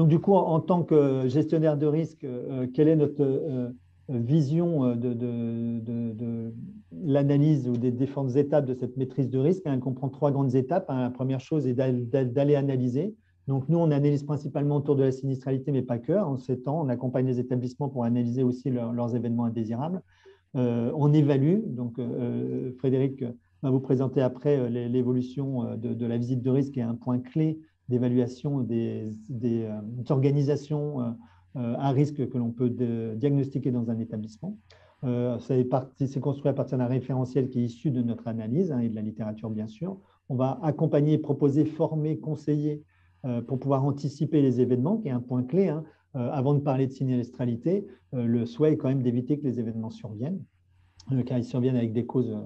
Donc, du coup, en, tant que gestionnaire de risque, quelle est notre vision de, de, l'analyse ou des différentes étapes de cette maîtrise de risque? Elle comprend trois grandes étapes. La première chose est d'aller analyser. Donc, nous, on analyse principalement autour de la sinistralité, mais pas que. En ces temps, on accompagne les établissements pour analyser aussi leurs événements indésirables. on évalue. Donc, Frédéric va vous présenter après l'évolution de, la visite de risque, qui est un point clé d'évaluation des, euh, organisations euh, euh, à risque que l'on peut diagnostiquer dans un établissement. C'est construit à partir d'un référentiel qui est issu de notre analyse hein, et de la littérature, bien sûr. On va accompagner, proposer, former, conseiller pour pouvoir anticiper les événements, qui est un point clé. Hein. Avant de parler de sinistralité, le souhait est quand même d'éviter que les événements surviennent, car ils surviennent avec des causes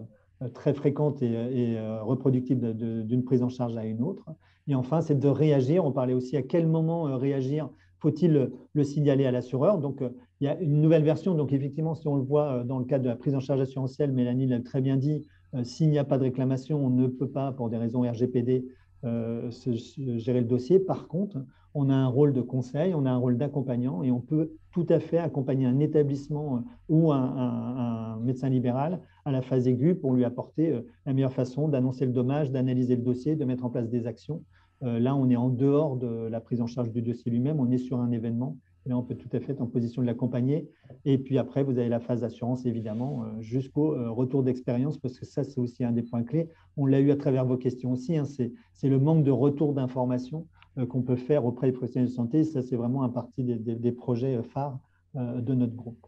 très fréquentes et, reproductibles d'une prise en charge à une autre. Et enfin, c'est de réagir. On parlait aussi à quel moment euh, réagir. Faut-il le signaler à l'assureur Donc, euh, il y a une nouvelle version. Donc, effectivement, si on le voit euh, dans le cadre de la prise en charge assurantielle, Mélanie l'a très bien dit, s'il n'y a pas de réclamation, on ne peut pas, pour des raisons RGPD, gérer le dossier. Par contre, on a un rôle de conseil, on a un rôle d'accompagnant et on peut tout à fait accompagner un établissement ou un, médecin libéral à la phase aiguë pour lui apporter la meilleure façon d'annoncer le dommage, d'analyser le dossier, de mettre en place des actions euh, là, on est en dehors de la prise en charge du dossier lui-même, on est sur un événement. là, on peut tout à fait être en position de l'accompagner. Et puis après, vous avez la phase d'assurance, évidemment, euh, jusqu'au euh, retour d'expérience, parce que ça, c'est aussi un des points clés. On l'a eu à travers vos questions aussi. Hein. c'est le manque de retour d'informations qu'on peut faire auprès des professionnels de santé. Ça, c'est vraiment un partie des, projets phares de notre groupe.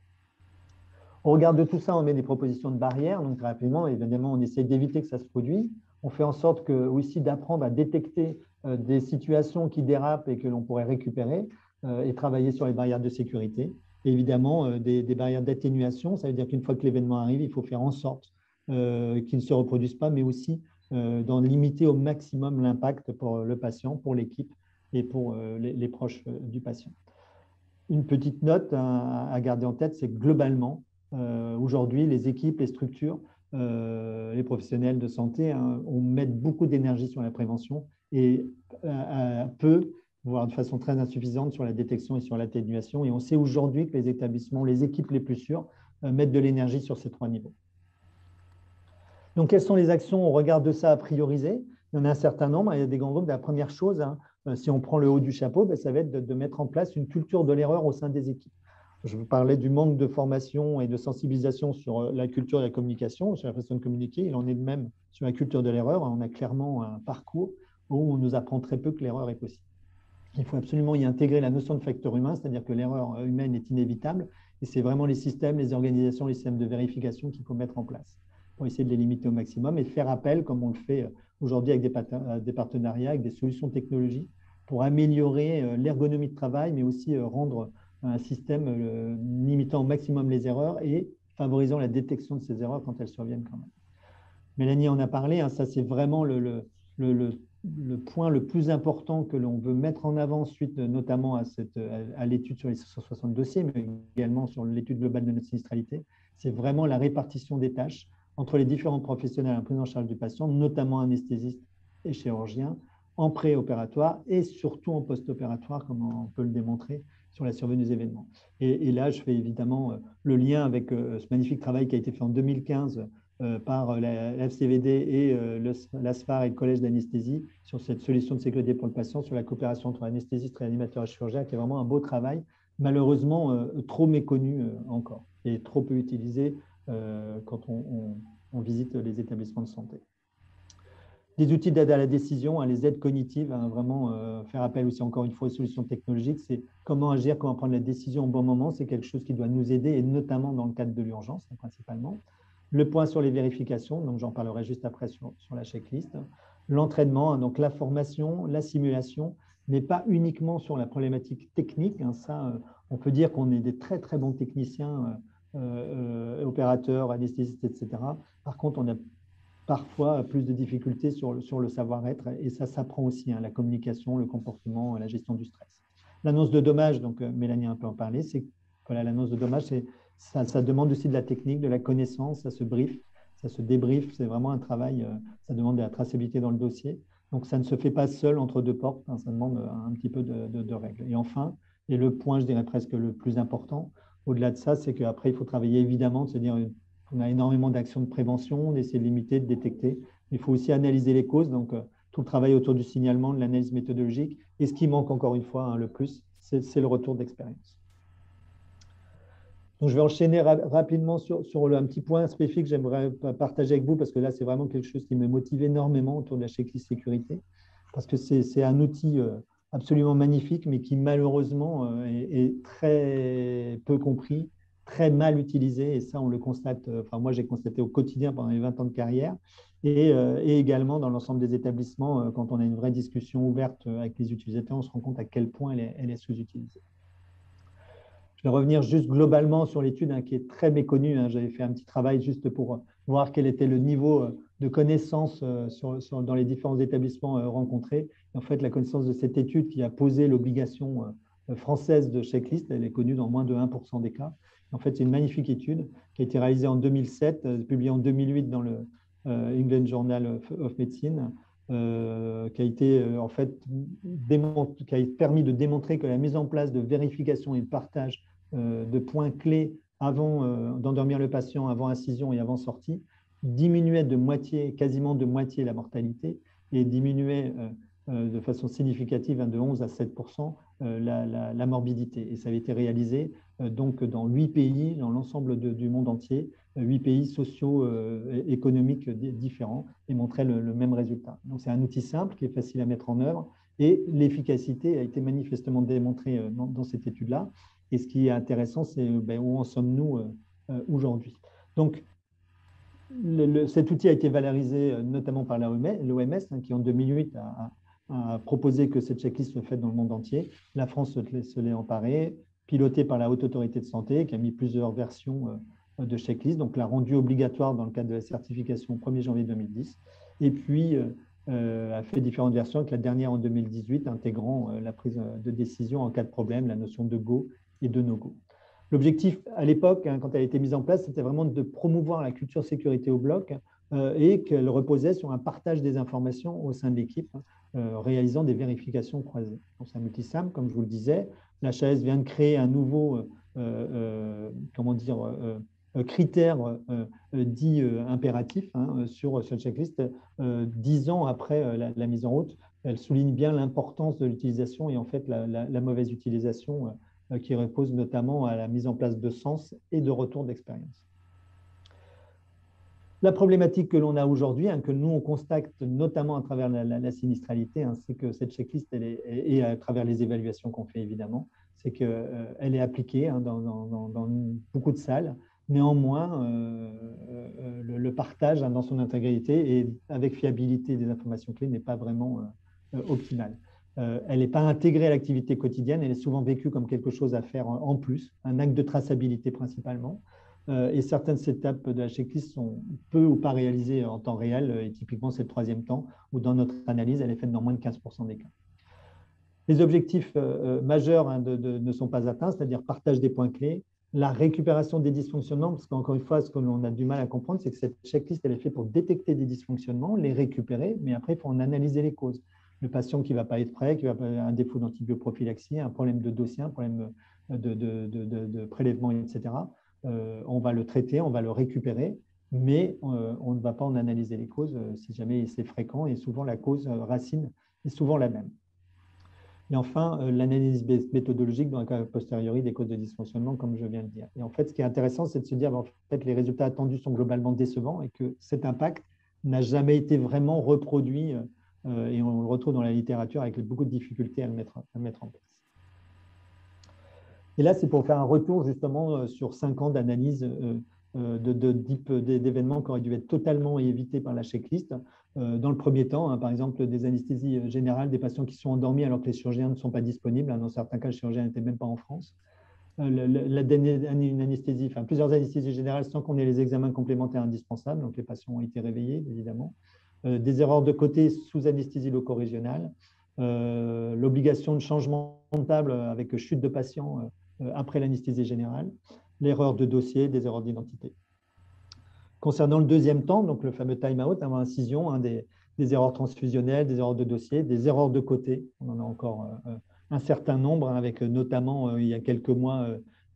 On regarde de tout ça, on met des propositions de barrières. Donc, rapidement, évidemment, on essaie d'éviter que ça se produise. On fait en sorte que, aussi d'apprendre à détecter euh, des situations qui dérapent et que l'on pourrait récupérer euh, et travailler sur les barrières de sécurité. évidemment, euh, des, barrières d'atténuation, ça veut dire qu'une fois que l'événement arrive, il faut faire en sorte qu'il ne se reproduise pas, mais aussi d'en limiter au maximum l'impact pour le patient, pour l'équipe et pour les, proches du patient. Une petite note à, garder en tête, c'est que globalement, aujourd'hui, les équipes, les structures, les professionnels de santé, hein, on met beaucoup d'énergie sur la prévention et euh, euh, peu, voire de façon très insuffisante, sur la détection et sur l'atténuation. Et on sait aujourd'hui que les établissements, les équipes les plus sûres, euh, mettent de l'énergie sur ces trois niveaux. Donc, quelles sont les actions On regarde de ça à prioriser? Il y en a un certain nombre. Il y a des grands groupes. La première chose, hein, si on prend le haut du chapeau, ben, ça va être de, mettre en place une culture de l'erreur au sein des équipes. Je vous parlais du manque de formation et de sensibilisation sur la culture de la communication, sur la façon de communiquer. Il en est de même sur la culture de l'erreur. On a clairement un parcours où on nous apprend très peu que l'erreur est possible. Il faut absolument y intégrer la notion de facteur humain, c'est-à-dire que l'erreur humaine est inévitable, et c'est vraiment les systèmes, les organisations, les systèmes de vérification qu'il faut mettre en place pour essayer de les limiter au maximum et faire appel, comme on le fait euh, aujourd'hui avec euh, des partenariats, avec des solutions technologiques, pour améliorer euh, l'ergonomie de travail, mais aussi rendre un système limitant au maximum les erreurs et favorisant la détection de ces erreurs quand elles surviennent quand même. Mélanie en a parlé, hein, ça c'est vraiment le, point le plus important que l'on veut mettre en avant suite notamment à, à l'étude sur les 160 dossiers, mais également sur l'étude globale de notre sinistralité, c'est vraiment la répartition des tâches entre les différents professionnels en prise en charge du patient, notamment anesthésistes et chirurgiens, en préopératoire et surtout en post-opératoire, comme on peut le démontrer sur la survenue des événements. Et, là, je fais évidemment euh, le lien avec euh, ce magnifique travail qui a été fait en 2015 euh, par la, FCVD et l'ASFAR et le Collège d'anesthésie sur cette solution de sécurité pour le patient, sur la coopération entre anesthésiste, réanimateur et chirurgien, qui est vraiment un beau travail, malheureusement trop méconnu encore et trop peu utilisé quand on, visite les établissements de santé. Des outils d'aide à la décision, hein, les aides cognitives, hein, vraiment faire appel aussi encore une fois aux solutions technologiques, c'est comment agir, comment prendre la décision au bon moment, c'est quelque chose qui doit nous aider, et notamment dans le cadre de l'urgence principalement. Le point sur les vérifications, donc j'en parlerai juste après sur, la checklist. L'entraînement, hein, donc la formation, la simulation, mais pas uniquement sur la problématique technique. Hein, ça, euh, on peut dire qu'on est des très très bons techniciens, euh, euh, opérateurs, anesthésistes, etc. Par contre, on a parfois plus de difficultés sur le, savoir-être et ça s'apprend aussi, hein, la communication, le comportement, la gestion du stress. L'annonce de dommages, donc Mélanie a un peu en parlé, c'est voilà, l'annonce de dommages, c'est ça, demande aussi de la technique, de la connaissance, ça se brief, ça se débrief. C'est vraiment un travail, euh, ça demande de la traçabilité dans le dossier. Donc, ça ne se fait pas seul entre deux portes, hein, ça demande un petit peu de, règles. Et enfin, et le point, je dirais presque le plus important, au-delà de ça, c'est qu'après, il faut travailler évidemment, c'est-à-dire qu'on a énormément d'actions de prévention, d'essayer de limiter, de détecter. Il faut aussi analyser les causes, donc euh, tout le travail autour du signalement, de l'analyse méthodologique. Et ce qui manque encore une fois hein, le plus, c'est le retour d'expérience. Donc, je vais enchaîner rapidement sur, un petit point spécifique que j'aimerais partager avec vous, parce que là, c'est vraiment quelque chose qui me motive énormément autour de la checklist sécurité, parce que c'est un outil euh, absolument magnifique, mais qui malheureusement euh, est, très peu compris, très mal utilisé, et ça, on le constate, euh, enfin, moi, j'ai constaté au quotidien pendant les 20 ans de carrière, et, également dans l'ensemble des établissements, quand on a une vraie discussion ouverte avec les utilisateurs, on se rend compte à quel point elle est, sous-utilisée. Je vais revenir juste globalement sur l'étude hein, qui est très méconnue. Hein. J'avais fait un petit travail juste pour voir quel était le niveau euh, de connaissance euh, dans les différents établissements euh, rencontrés. en fait, la connaissance de cette étude qui a posé l'obligation française de checklist, elle est connue dans moins de 1% des cas. En fait, c'est une magnifique étude qui a été réalisée en 2007, publiée en 2008 dans le England Journal of, Medicine, fait qui a permis de démontrer que la mise en place de vérification et de partage de points clés avant d'endormir le patient, avant incision et avant sortie, diminuait de moitié, quasiment de moitié la mortalité et diminuait de façon significative, hein, de 11 à 7 la, la, morbidité. Et ça avait été réalisé donc dans huit pays, dans l'ensemble du monde entier, huit pays socio-économiques différents et montrait le, même résultat. Donc c'est un outil simple qui est facile à mettre en œuvre et l'efficacité a été manifestement démontrée euh, dans, cette étude-là. Et ce qui est intéressant, c'est euh, ben, où en sommes-nous euh, aujourd'hui. Donc, cet outil a été valorisé notamment par l'OMS, hein, qui en 2008 a, proposé que cette checklist soit faite dans le monde entier. La France se l'est emparée, pilotée par la Haute Autorité de Santé, qui a mis plusieurs versions de checklist, donc l'a rendu obligatoire dans le cadre de la certification au 1er janvier 2010, et puis euh, euh, a fait différentes versions, avec la dernière en 2018, intégrant euh, la prise de décision en cas de problème, la notion de go et de no-go. L'objectif à l'époque, hein, quand elle a été mise en place, c'était vraiment de promouvoir la culture sécurité au bloc et qu'elle reposait sur un partage des informations au sein de l'équipe, hein, réalisant des vérifications croisées. C'est un multisim, comme je vous le disais. La vient de créer un nouveau, comment dire, euh, critères euh, euh, dits impératifs hein, sur cette checklist dix ans après la, mise en route. Elle souligne bien l'importance de l'utilisation et en fait la, mauvaise utilisation qui repose notamment à la mise en place de sens et de retour d'expérience. La problématique que l'on a aujourd'hui, hein, que nous on constate notamment à travers la, sinistralité, hein, c'est que cette checklist, est, et à travers les évaluations qu'on fait évidemment, c'est qu'elle est appliquée dans, dans, beaucoup de salles, Néanmoins, euh, euh, le, partage hein, dans son intégrité et avec fiabilité des informations clés n'est pas vraiment euh, optimal. elle n'est pas intégrée à l'activité quotidienne, elle est souvent vécue comme quelque chose à faire en plus, un acte de traçabilité principalement. Et certaines étapes de la checklist sont peu ou pas réalisées en temps réel, et typiquement c'est le troisième temps, où dans notre analyse, elle est faite dans moins de 15% des cas. Les objectifs majeurs hein, ne sont pas atteints, c'est-à-dire partage des points clés, la récupération des dysfonctionnements, parce qu'encore une fois, ce que l'on a du mal à comprendre, c'est que cette checklist, elle est faite pour détecter des dysfonctionnements, les récupérer, mais après, il faut en analyser les causes. Le patient qui ne va pas être prêt, qui va un défaut d'antibioprophylaxie, un problème de dossier, un problème de, prélèvement, etc. Euh, on va le traiter, on va le récupérer, mais euh, on ne va pas en analyser les causes euh, si jamais c'est fréquent, et souvent la cause racine est souvent la même. Et enfin, l'analyse méthodologique dans le cas posteriori des causes de dysfonctionnement, comme je viens de dire. Et en fait, ce qui est intéressant, c'est de se dire en fait, les résultats attendus sont globalement décevants et que cet impact n'a jamais été vraiment reproduit et on le retrouve dans la littérature avec beaucoup de difficultés à le à mettre en place. Et là, c'est pour faire un retour justement euh, sur cinq ans d'analyse d'événements qui auraient dû être totalement évités par la checklist. Euh, dans le premier temps, hein, par exemple, des anesthésies euh, générales, des patients qui sont endormis alors que les chirurgiens ne sont pas disponibles. Hein, dans certains cas, le chirurgien n'était même pas en France. Euh, la, anesthésie, enfin, plusieurs anesthésies générales sans qu'on ait les examens complémentaires indispensables. Donc, les patients ont été réveillés, évidemment. des erreurs de côté sous anesthésie loco-régionale. L'obligation de changement de table avec chute de patient après l'anesthésie générale. L'erreur de dossier, des erreurs d'identité. Concernant le deuxième temps, donc le fameux time-out avant incision, un des, des erreurs transfusionnelles, des erreurs de dossier, des erreurs de côté. On en a encore un certain nombre, hein, avec notamment il y a quelques mois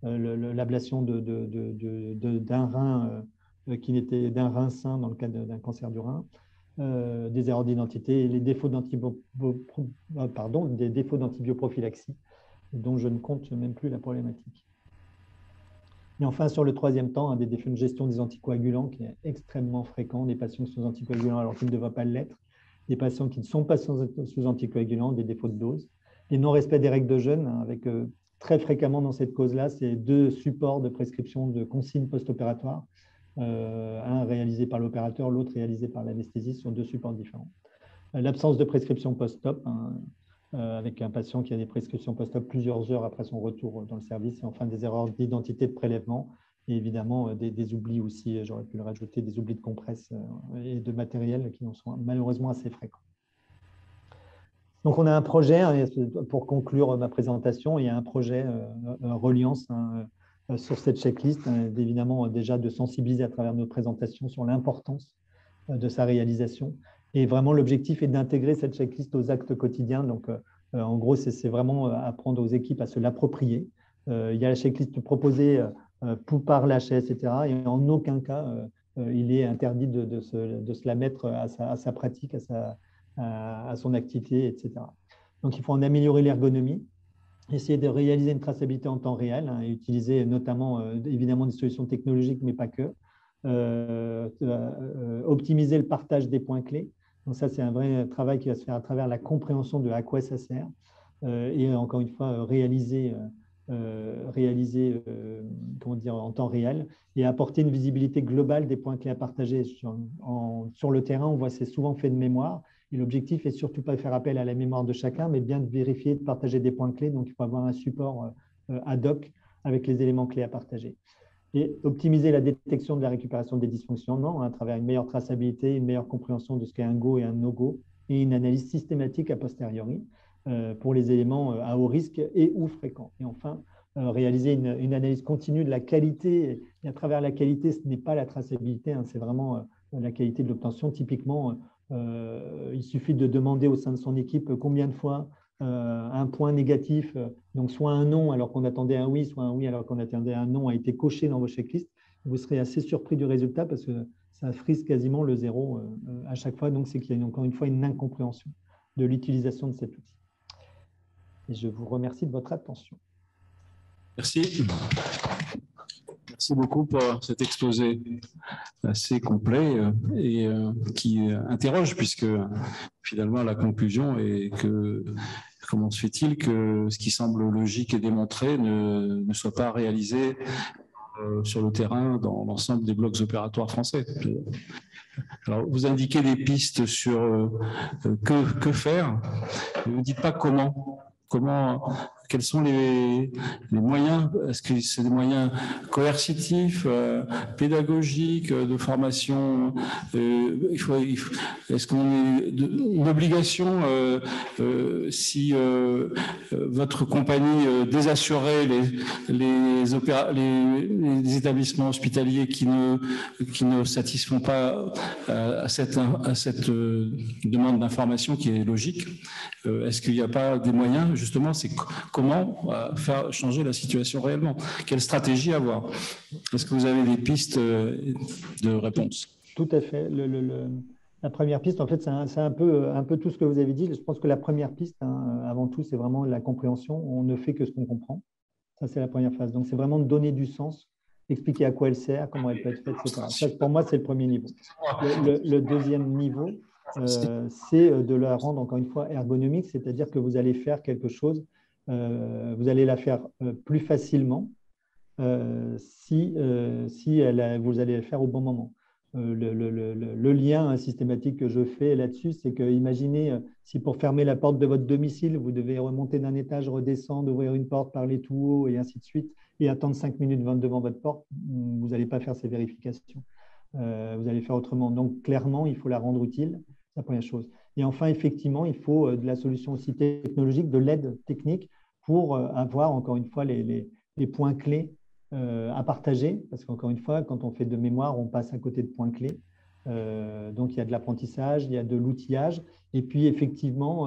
l'ablation d'un rein qui n'était d'un rein sain dans le cas d'un cancer du rein. des erreurs d'identité les défauts d'antibioprophylaxie, dont je ne compte même plus la problématique. Et enfin, sur le troisième temps, des défauts de gestion des anticoagulants qui est extrêmement fréquent, des patients sous anticoagulants alors qu'ils ne devraient pas l'être, des patients qui ne sont pas sous anticoagulants, des défauts de dose, les non-respect des règles de jeûne, hein, avec euh, très fréquemment dans cette cause-là, c'est deux supports de prescription de consignes post-opératoires, euh, un réalisé par l'opérateur, l'autre réalisé par l'anesthésiste sur deux supports différents. Euh, l'absence de prescription post-op, hein, avec un patient qui a des prescriptions post-op plusieurs heures après son retour dans le service, et enfin des erreurs d'identité de prélèvement, et évidemment euh, des, oublis aussi, j'aurais pu le rajouter, des oublis de compresse euh, et de matériel qui en sont malheureusement assez fréquents. Donc on a un projet, hein, pour conclure ma présentation, il y a un projet Reliance hein, sur cette checklist, hein, évidemment déjà de sensibiliser à travers nos présentations sur l'importance de sa réalisation et vraiment, l'objectif est d'intégrer cette checklist aux actes quotidiens. Donc, euh, euh, en gros, c'est vraiment euh, apprendre aux équipes à se l'approprier. il y a la checklist proposée par l'HS, etc. Et en aucun cas, il est interdit de, se, la mettre à sa, pratique, à, son activité, etc. Donc, il faut en améliorer l'ergonomie, essayer de réaliser une traçabilité en temps réel hein, et utiliser notamment, évidemment, des solutions technologiques, mais pas que. optimiser le partage des points clés, donc ça, c'est un vrai travail qui va se faire à travers la compréhension de à quoi ça sert euh, et encore une fois euh, réaliser, euh, comment dire, en temps réel et apporter une visibilité globale des points clés à partager. Sur, le terrain, on voit c'est souvent fait de mémoire et l'objectif est surtout pas de faire appel à la mémoire de chacun, mais bien de vérifier, de partager des points clés. Donc, il faut avoir un support ad hoc avec les éléments clés à partager et optimiser la détection de la récupération des dysfonctionnements hein, à travers une meilleure traçabilité, une meilleure compréhension de ce qu'est un go et un no-go, et une analyse systématique a posteriori euh, pour les éléments euh, à haut risque et ou fréquents. Et enfin, euh, réaliser une, analyse continue de la qualité. Et à travers la qualité, ce n'est pas la traçabilité, hein, c'est vraiment la qualité de l'obtention. Typiquement, il suffit de demander au sein de son équipe combien de fois un point négatif, euh, donc soit un non alors qu'on attendait un oui, soit un oui alors qu'on attendait un non, a été coché dans vos checklists, vous serez assez surpris du résultat parce que ça frise quasiment le zéro euh, à chaque fois. Donc, c'est qu'il y a encore une fois une incompréhension de l'utilisation de cet outil. Et je vous remercie de votre attention. Merci. Merci beaucoup pour cet exposé assez complet et qui interroge, puisque finalement la conclusion est que Comment se fait-il que ce qui semble logique et démontré ne, soit pas réalisé euh, sur le terrain dans l'ensemble des blocs opératoires français? Alors, vous indiquez des pistes sur euh, que, que faire, vous ne dites pas comment. Comment quels sont les, moyens Est-ce que c'est des moyens coercitifs, euh, pédagogiques, euh, de formation euh, Est-ce qu'on a une obligation si votre compagnie désassurait les, les, établissements hospitaliers qui ne, satisfont pas à cette, demande d'information qui est logique Est-ce qu'il n'y a pas des moyens Justement, c'est comment euh, faire changer la situation réellement Quelle stratégie avoir? Est-ce que vous avez des pistes euh, de réponse? Tout à fait. la première piste, en fait, c'est un, peu, tout ce que vous avez dit. Je pense que la première piste, hein, avant tout, c'est vraiment la compréhension. On ne fait que ce qu'on comprend. Ça, c'est la première phase. Donc, c'est vraiment de donner du sens, expliquer à quoi elle sert, comment elle peut être faite, etc. pour moi, c'est le premier niveau. Le, deuxième niveau, euh, c'est de la rendre, encore une fois, ergonomique, c'est-à-dire que vous allez faire quelque chose vous allez la faire euh, plus facilement euh, si, si vous allez la faire au bon moment. Le, lien systématique que je fais là-dessus, c'est que imaginez si pour fermer la porte de votre domicile, vous devez remonter d'un étage, redescendre, ouvrir une porte, parler tout haut et ainsi de suite, et attendre cinq minutes devant votre porte, vous n'allez pas faire ces vérifications. vous allez faire autrement. Donc clairement, il faut la rendre utile, c'est la première chose. Et enfin, effectivement, il faut de la solution aussi technologique, de l'aide technique pour euh, avoir encore une fois les, points clés euh, à partager, parce qu'encore une fois, quand on fait de mémoire, on passe à côté de points clés. donc il y a de l'apprentissage, il y a de l'outillage. Et puis effectivement,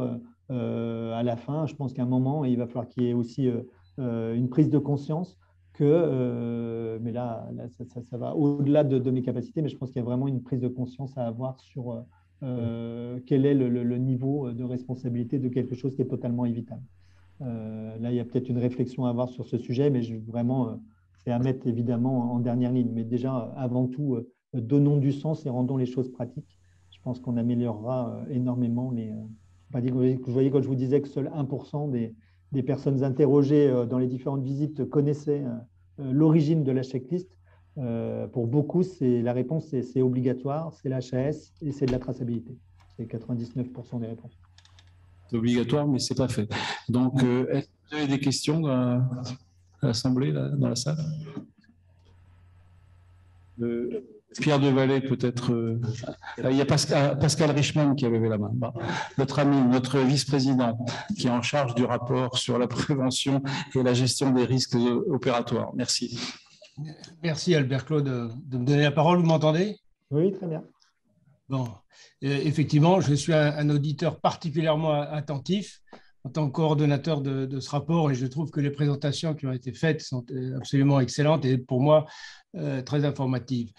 à la fin, je pense qu'à un moment, il va falloir qu'il y ait aussi une prise de conscience que, mais là, ça, va au-delà de, mes capacités, mais je pense qu'il y a vraiment une prise de conscience à avoir sur quel est le, niveau de responsabilité de quelque chose qui est totalement évitable. Là, il y a peut-être une réflexion à avoir sur ce sujet, mais vraiment, c'est à mettre évidemment en dernière ligne. Mais déjà, avant tout, euh, donnons du sens et rendons les choses pratiques. Je pense qu'on améliorera euh, énormément les. Euh, vous voyez, quand je vous disais que seul 1% des, des, personnes interrogées dans les différentes visites connaissaient l'origine de la checklist, pour beaucoup, la réponse, c'est obligatoire, c'est l'HAS et c'est de la traçabilité. C'est 99% des réponses. C'est obligatoire, mais ce n'est pas fait. Donc, est-ce que vous avez des questions l'Assemblée, dans la salle? Euh, Pierre de Vallée, peut-être. Euh, il y a Pascal, Pascal, Richman qui avait levé la main. notre ami, notre vice-président, qui est en charge du rapport sur la prévention et la gestion des risques opératoires. Merci. Merci Albert Claude de me donner la parole. Vous m'entendez? Oui, très bien. Bon, euh, effectivement, je suis un auditeur particulièrement attentif en tant que coordonnateur de, ce rapport et je trouve que les présentations qui ont été faites sont euh, absolument excellentes et pour moi euh, très informatives.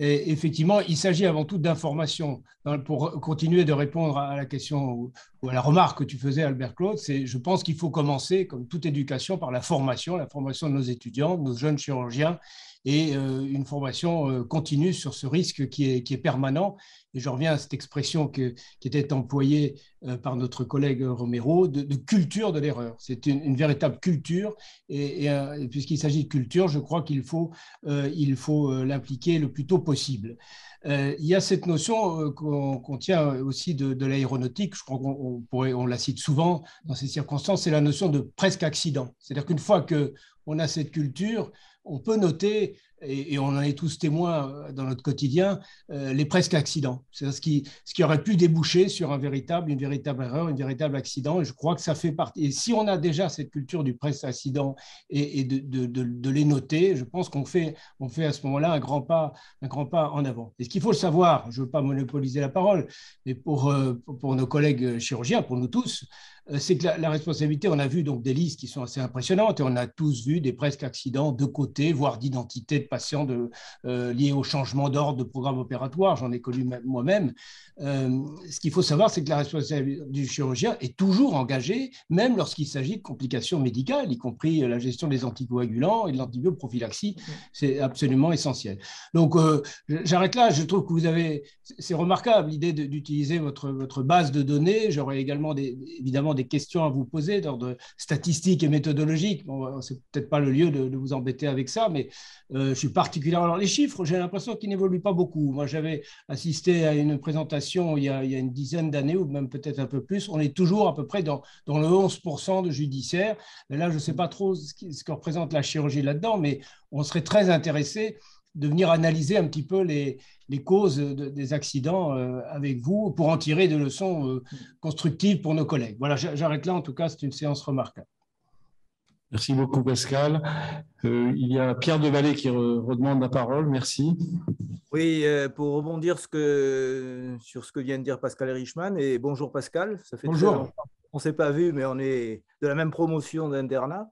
Et effectivement, il s'agit avant tout d'information. Pour continuer de répondre à la question ou à la remarque que tu faisais, Albert Claude, c'est je pense qu'il faut commencer, comme toute éducation, par la formation, la formation de nos étudiants, de nos jeunes chirurgiens, et une formation continue sur ce risque qui est permanent et je reviens à cette expression qui était employée euh, par notre collègue Romero, de, culture de l'erreur. C'est une, véritable culture, et, euh, puisqu'il s'agit de culture, je crois qu'il faut euh, l'impliquer le plus tôt possible. il y a cette notion qu'on tient aussi de, l'aéronautique, je crois qu'on on la cite souvent dans ces circonstances, c'est la notion de presque accident. C'est-à-dire qu'une fois qu'on a cette culture, on peut noter et, on en est tous témoins euh, dans notre quotidien, euh, les presque accidents. C'est ce qui, ce qui aurait pu déboucher sur un véritable, une véritable erreur, un véritable accident. Et je crois que ça fait partie. Et si on a déjà cette culture du presque accident et, de, de, de, les noter, je pense qu'on fait, on fait à ce moment-là un grand pas, un grand pas en avant. Et ce qu'il faut savoir, je ne veux pas monopoliser la parole, mais pour, euh, pour nos collègues chirurgiens, pour nous tous, c'est que la, responsabilité, on a vu donc des listes qui sont assez impressionnantes et on a tous vu des presque accidents de côté, voire d'identité de patients de, euh, liés au changement d'ordre de programme opératoire. J'en ai connu moi-même. Euh, ce qu'il faut savoir, c'est que la responsabilité du chirurgien est toujours engagée, même lorsqu'il s'agit de complications médicales, y compris la gestion des anticoagulants et de l'antibioprophylaxie. C'est absolument essentiel. Donc, j'arrête là. Je trouve que vous avez, c'est remarquable l'idée d'utiliser votre, votre base de données. J'aurais également des, évidemment des questions à vous poser d'ordre statistique et méthodologique. Bon, c'est peut-être pas le lieu de, vous embêter avec ça, mais euh, je suis particulièrement dans les chiffres. J'ai l'impression qu'ils n'évoluent pas beaucoup. Moi, j'avais assisté à une présentation il y a, une dizaine d'années ou même peut-être un peu plus. On est toujours à peu près dans, dans le 11% de judiciaire. Là, je ne sais pas trop ce que représente la chirurgie là-dedans, mais on serait très intéressé de venir analyser un petit peu les, les causes des accidents euh, avec vous pour en tirer des leçons euh, constructives pour nos collègues. Voilà, j'arrête là. En tout cas, c'est une séance remarquable. Merci beaucoup, Pascal. Euh, il y a Pierre Devalet qui redemande la parole. Merci. Oui, pour rebondir ce que, sur ce que vient de dire Pascal Richman. Et bonjour, Pascal. Ça fait bonjour. On ne s'est pas vu, mais on est de la même promotion d'internat.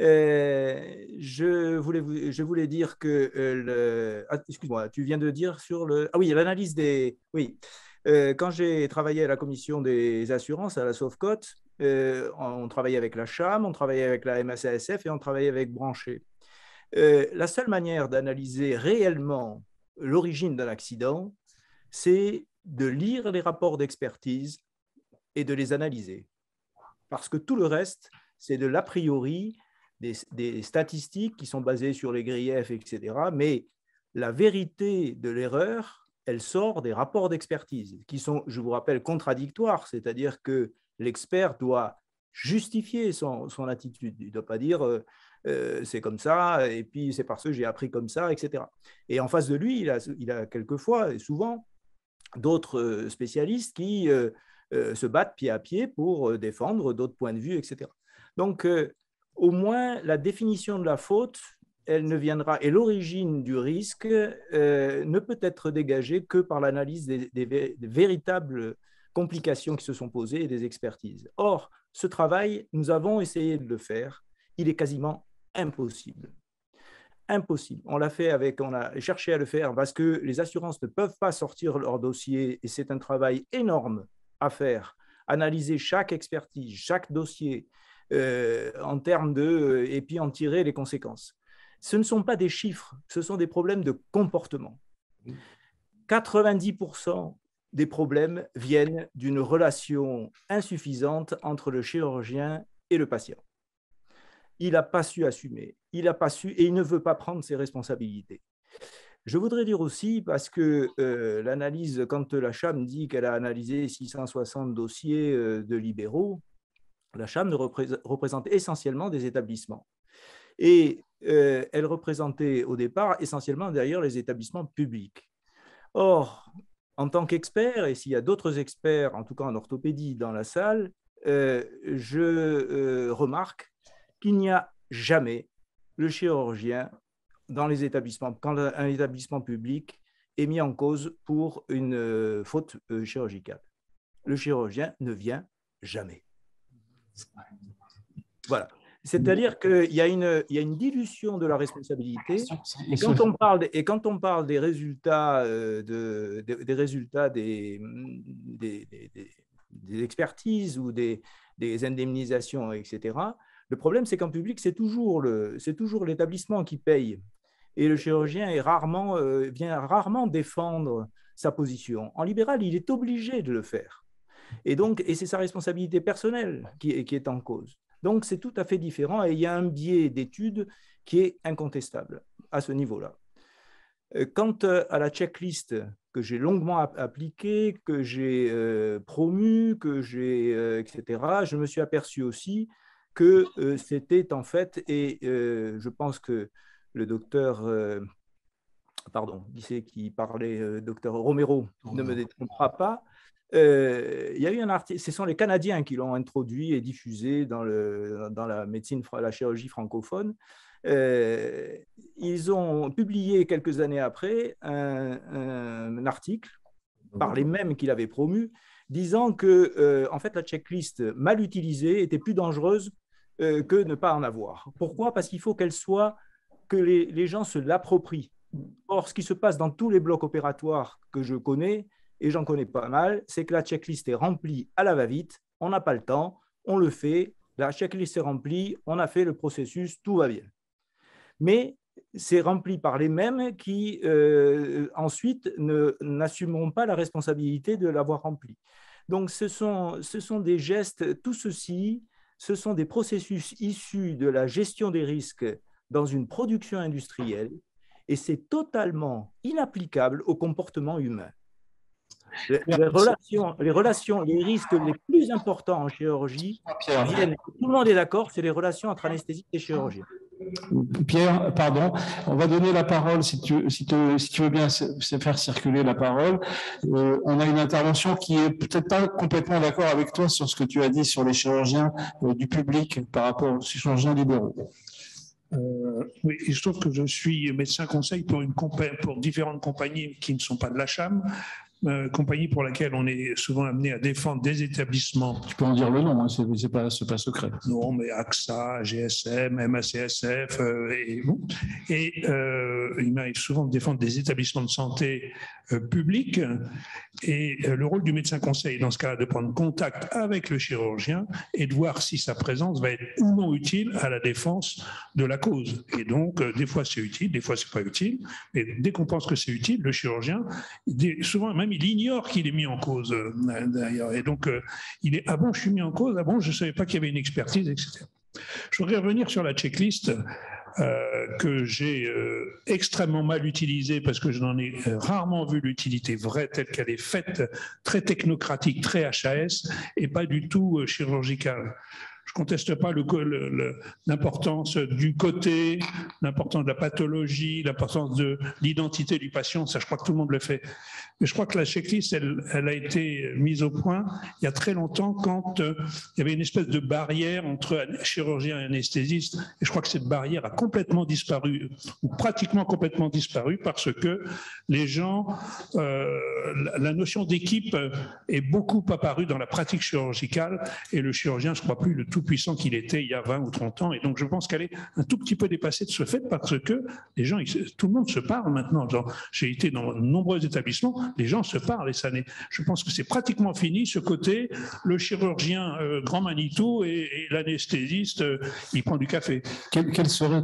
Euh, je, voulais, dire que euh. Ah, excuse-moi, tu viens de dire sur le. Ah oui, l'analyse des. Oui. Euh, quand j'ai travaillé à la commission des assurances, à la Sofcote, on travaillait avec la CHAM, on travaillait avec la MACSF et on travaillait avec Branché. la seule manière d'analyser réellement l'origine d'un accident, c'est de lire les rapports d'expertise et de les analyser. Parce que tout le reste, c'est de l'a priori des, statistiques qui sont basées sur les griefs, etc. Mais la vérité de l'erreur, elle sort des rapports d'expertise, qui sont, je vous rappelle, contradictoires, c'est-à-dire que l'expert doit justifier son, attitude. Il ne doit pas dire euh, euh, c'est comme ça, et puis c'est parce que j'ai appris comme ça, etc. Et en face de lui, il a, il a quelquefois et souvent d'autres euh, spécialistes qui se battent pied à pied pour défendre d'autres points de vue, etc. Donc, au moins la définition de la faute elle ne viendra, et l'origine du risque euh, ne peut être dégagée que par l'analyse des, véritables complications qui se sont posées et des expertises. Or, ce travail, nous avons essayé de le faire, il est quasiment impossible. Impossible. On l'a fait avec, on a cherché à le faire parce que les assurances ne peuvent pas sortir leur dossier et c'est un travail énorme à faire. Analyser chaque expertise, chaque dossier euh, en termes de, et puis en tirer les conséquences ce ne sont pas des chiffres, ce sont des problèmes de comportement. 90% des problèmes viennent d'une relation insuffisante entre le chirurgien et le patient. Il n'a pas su assumer, il n'a pas su et il ne veut pas prendre ses responsabilités. Je voudrais dire aussi, parce que euh, l'analyse, quand la CHAM dit qu'elle a analysé 660 dossiers euh, de libéraux, la CHAM représente essentiellement des établissements. Et euh, elle représentait au départ essentiellement derrière les établissements publics. Or, en tant qu'expert, et s'il y a d'autres experts, en tout cas en orthopédie, dans la salle, euh, je euh, remarque qu'il n'y a jamais le chirurgien dans les établissements, quand un établissement public est mis en cause pour une faute chirurgicale. Le chirurgien ne vient jamais. Voilà. C'est-à-dire qu'il y, a une, il y a une dilution de la responsabilité. Et quand on parle, et quand on parle des résultats, euh, de, des résultats des, des, des, expertises ou des, indemnisations, etc., le problème, c'est qu'en public, c'est toujours l'établissement qui paye. Et le chirurgien est rarement, euh, vient rarement défendre sa position. En libéral, il est obligé de le faire. Et donc, et c'est sa responsabilité personnelle qui, qui est en cause. Donc, c'est tout à fait différent et il y a un biais d'étude qui est incontestable à ce niveau-là. Euh, quant euh, à la checklist que j'ai longuement appliquée, que j'ai euh, promue, que j'ai, etc., je me suis aperçu aussi que c'était en fait, et je pense que le docteur, pardon, qui c'est qui parlait, docteur Romero, ne me détrompera pas, euh, il y a eu un article, ce sont les Canadiens qui l'ont introduit et diffusé dans, la médecine, la chirurgie francophone. Euh, ils ont publié quelques années après un, article par les mêmes qu'il avait promu, disant que euh, en fait la checklist mal utilisée était plus dangereuse que ne pas en avoir. Pourquoi? Parce qu'il faut qu'elle soit que les gens se l'approprient. Or, ce qui se passe dans tous les blocs opératoires que je connais, et j'en connais pas mal, c'est que la checklist est remplie à la va-vite, on n'a pas le temps, on le fait, la checklist est remplie, on a fait le processus, tout va bien. Mais c'est rempli par les mêmes qui euh, ensuite n'assumeront pas la responsabilité de l'avoir rempli. Donc ce sont, ce sont des gestes, tout ceci, ce sont des processus issus de la gestion des risques dans une production industrielle et c'est totalement inapplicable au comportement humain. Les, relations, les relations, les risques les plus importants en chirurgie viennent, tout le monde est d'accord, c'est les relations entre anesthésistes et chirurgiens. Pierre, pardon, on va donner la parole, si tu, si tu veux bien faire circuler la parole. Euh, on a une intervention qui est peut-être pas complètement d'accord avec toi sur ce que tu as dit sur les chirurgiens euh, du public par rapport aux chirurgiens libéraux. Euh, oui, il se trouve que je suis médecin conseil pour, une pour différentes compagnies qui ne sont pas de la CHAM, euh, compagnie pour laquelle on est souvent amené à défendre des établissements. Tu peux en dire le nom, hein, ce n'est pas, pas secret. Non, mais AXA, GSM, MACSF, euh, et, et euh, il m'arrive souvent de défendre des établissements de santé publics. Et le rôle du médecin conseil, dans ce cas, de prendre contact avec le chirurgien et de voir si sa présence va être ou non utile à la défense de la cause. Et donc, des fois c'est utile, des fois c'est pas utile. Mais dès qu'on pense que c'est utile, le chirurgien, souvent même il ignore qu'il est mis en cause euh, d'ailleurs. Et donc, euh, il est Ah bon, je suis mis en cause, ah bon, je ne savais pas qu'il y avait une expertise, etc. Je voudrais revenir sur la checklist. Euh, que j'ai extrêmement mal utilisée parce que je n'en ai rarement vu l'utilité vraie telle qu'elle est faite, très technocratique, très HAS et pas du tout chirurgicale. je conteste pas l'importance du côté, l'importance de la pathologie, l'importance de l'identité du patient. Ça, je crois que tout le monde le fait. Mais je crois que la checklist, elle, a été mise au point il y a très longtemps quand euh, il y avait une espèce de barrière entre chirurgien et anesthésiste. Et je crois que cette barrière a complètement disparu, ou pratiquement complètement disparu, parce que les gens, euh, la notion d'équipe est beaucoup apparue dans la pratique chirurgicale et le chirurgien, je ne crois plus le tout-puissant qu'il était il y a 20 ou 30 ans. Et donc, je pense qu'elle est un tout petit peu dépassée de ce fait parce que les gens, tout le monde se parle maintenant. J'ai été dans de nombreux établissements, les gens se parlent et ça n'est, je pense que c'est pratiquement fini ce côté, le chirurgien euh, grand Manitou et, l'anesthésiste, euh, il prend du café. Quelle, serait